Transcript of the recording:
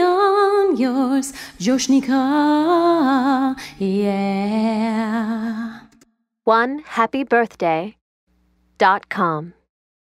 on yours, Joshnika, yeah. One happy birthday dot com.